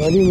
我要六